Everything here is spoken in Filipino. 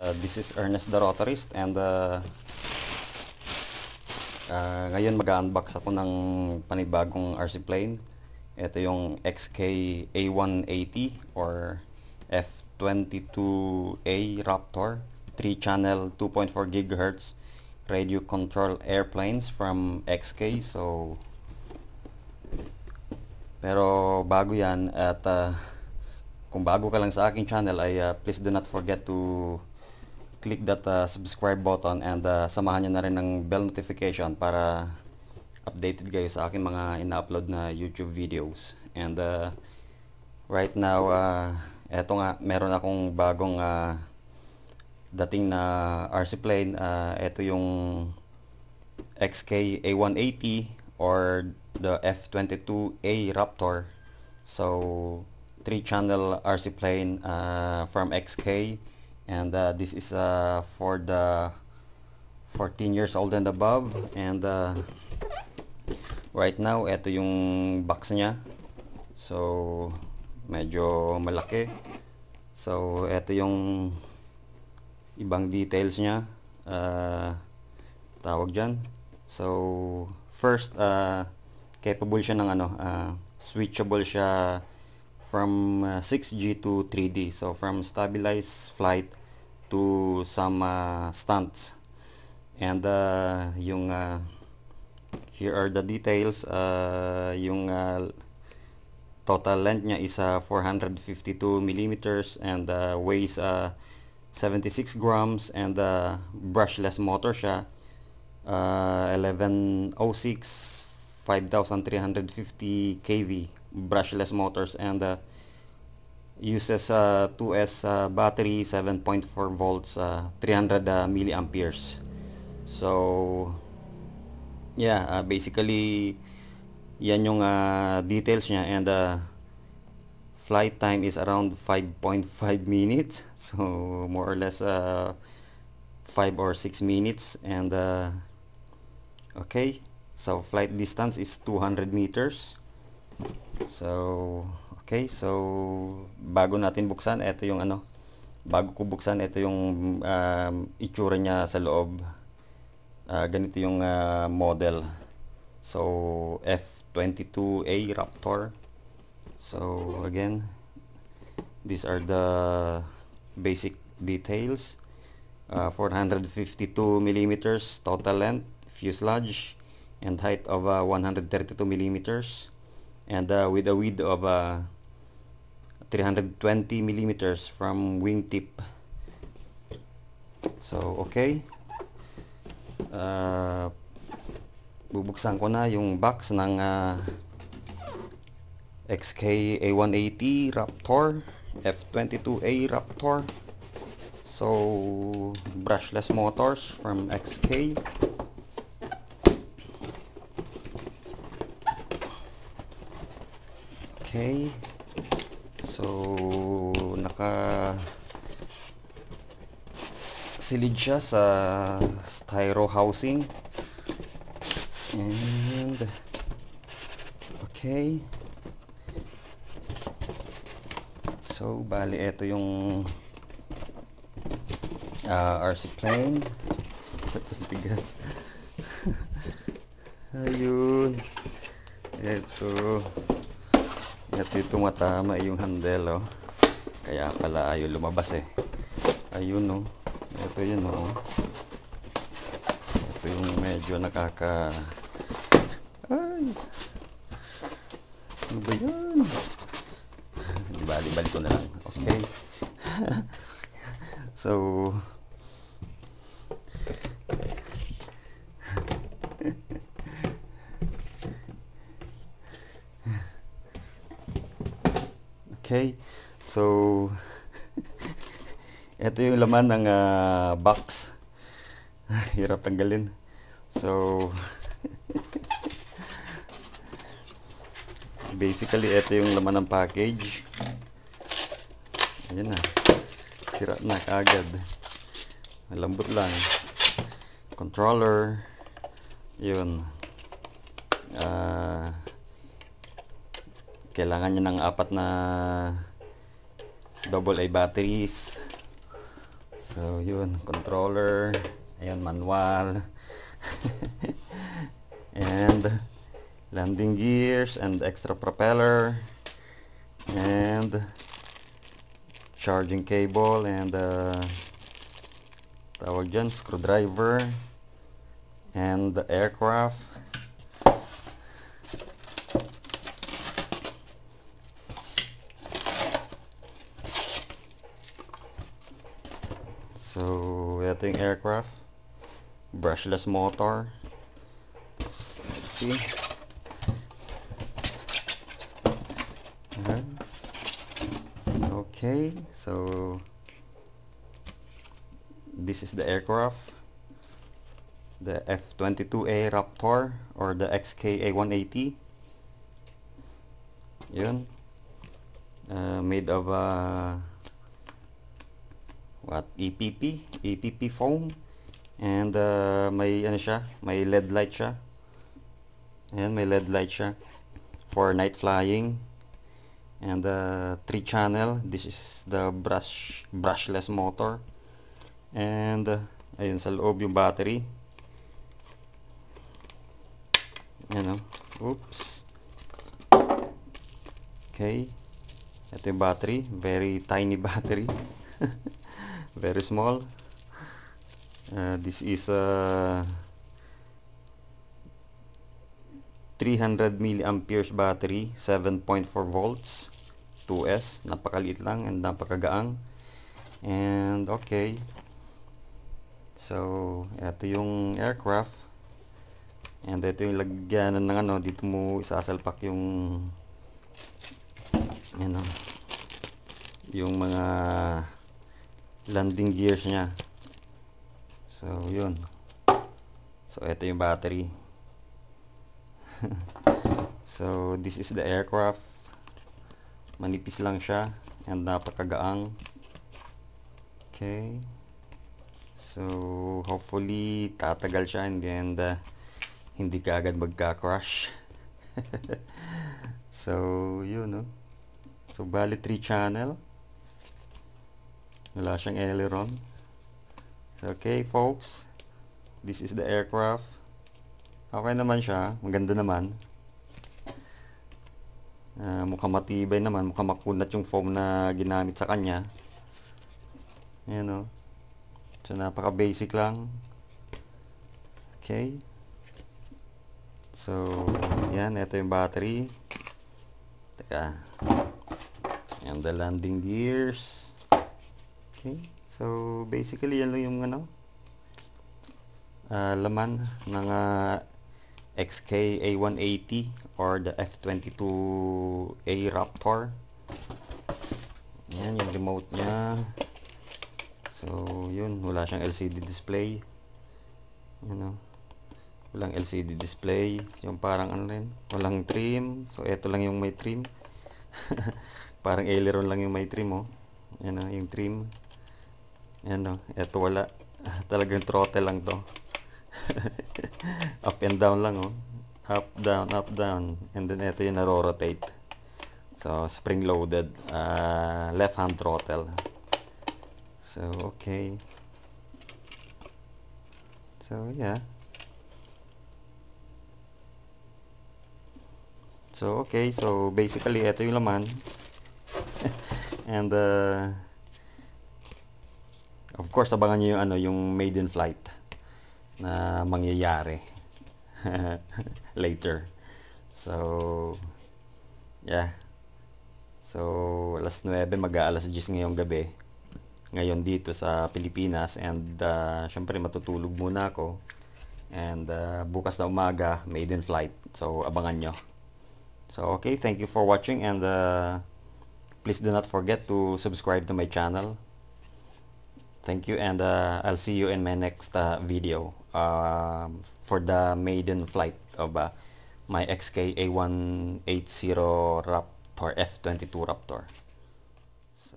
Uh, this is Ernest the Rotorist and uh, uh, ngayon mag-unbox ako ng panibagong RC plane. Ito yung XK A180 or F22A Raptor 3 channel 2.4 GHz radio control airplanes from XK so pero bago yan at uh, kung bago ka lang sa aking channel ay uh, please do not forget to click that uh, subscribe button and uh, samahan nyo na rin ng bell notification para updated kayo sa aking mga ina-upload na YouTube videos. And uh, right now, uh, eto nga, meron akong bagong uh, dating na RC plane. Uh, eto yung XK A180 or the F22A Raptor. So, 3 channel RC plane uh, from XK and uh, this is uh, for the 14 years old and above. And uh, right now ito yung box niya. So medyo malaki. So ito yung ibang details niya. Uh, tawag dyan. So first uh, capable siya ng ano uh, switchable siya from uh, 6G to 3D so from stabilized flight to some uh, stunts. And uh, yung uh, here are the details uh, yung uh, total length niya is uh, 452 millimeters and uh, weighs uh, 76 grams and uh, brushless motor siya uh, 1106 5350 kV brushless motors and uh, uses uh, 2S uh, battery 7.4 volts uh, 300 uh, milliamperes. So yeah uh, basically yan yung uh, details niya and uh, flight time is around 5.5 minutes. So more or less uh, 5 or 6 minutes and uh, okay. So flight distance is 200 meters. So, okay. So, bago natin buksan, ito yung ano, bago ko buksan, ito yung um, itsura niya sa loob. Uh, ganito yung uh, model. So, F22A Raptor. So, again, these are the basic details. Uh, 452 millimeters total length, fuselage, and height of uh, 132 millimeters and uh, with a width of uh, 320 millimeters from wingtip. So okay. Uh, bubuksan ko na yung box ng uh, XK A180 Raptor F22A Raptor. So brushless motors from XK Okay. So, naka silid siya sa styro housing. And okay. So, bali ito yung uh, RC plane. Tigas. Ayun. Ito. At dito matama yung handle oh. Kaya pala ayaw lumabas eh. Ayun oh. Ito yun oh. Ito yung medyo nakaka... Ay! Ano ba yan? Bali-bali ko na lang. Okay. so... Okay. So, ito yung laman ng uh, box. Hirap tanggalin. So, basically, ito yung laman ng package. Ayan na. Sira na kagad. Malambot lang. Controller. Yun. Ah... Uh, kailangan niya ng apat na double A batteries. So, yun, controller, ayun, manual, and landing gears, and extra propeller, and charging cable, and uh, tawag dyan, screwdriver, and the aircraft, So, ito yung aircraft. Brushless motor. Let's see. Okay, so this is the aircraft. The F-22A Raptor or the XK-A180. Yun. Uh, made of uh, what EPP EPP foam and uh, may ano siya? May LED light siya. Ayan may LED light siya for night flying. And uh, three channel. This is the brush brushless motor. And uh, ayun sa loob yung battery. Ano oops. Okay. Ito yung battery. Very tiny battery very small. Uh, this is a 300 milliamperes battery 7.4 volts 2S napakaliit lang and napakagaang. And okay. So ito yung aircraft. And ito yung lagyanan ng ano dito mo isasalpak yung ano yung mga landing gears niya. So, yun. So, ito yung battery. so, this is the aircraft. Manipis lang siya and napakagaang. Okay. So, hopefully, tatagal siya and then uh, hindi ka agad magka-crash. so, yun, no? So, bali 3 channel. Wala siyang aileron. So, okay, folks. This is the aircraft. Okay naman siya. Maganda naman. Uh, mukhang matibay naman. Mukhang makunat yung foam na ginamit sa kanya. Ayan o. So, napaka-basic lang. Okay. So, yan. Ito yung battery. Teka. And the landing gears. Okay. So, basically, yan lang yung ano, uh, laman ng uh, XK A180 or the F22A Raptor. Yan, yung remote niya. So, yun. Wala siyang LCD display. Yan o. Walang LCD display. Yung parang ano rin. Walang trim. So, eto lang yung may trim. parang aileron lang yung may trim oh. Yan o, yung trim. Yan o, eto wala. Talagang throttle lang to. up and down lang oh. Up, down, up, down. And then eto yung naro-rotate. So, spring loaded. Uh, left hand throttle. So, okay. So, yeah. So, okay. So, basically, ito yung laman. And, uh, Of course, abangan niyo yung ano, yung maiden flight na mangyayari later. So, yeah. So, alas 9, mag-aalas 10 ngayong gabi. Ngayon dito sa Pilipinas and uh, syempre matutulog muna ako. And uh, bukas na umaga, maiden flight. So, abangan nyo. So, okay, thank you for watching and uh, please do not forget to subscribe to my channel. Thank you and uh, I'll see you in my next uh, video um, for the maiden flight of uh, my XK A180 Raptor F22 Raptor. So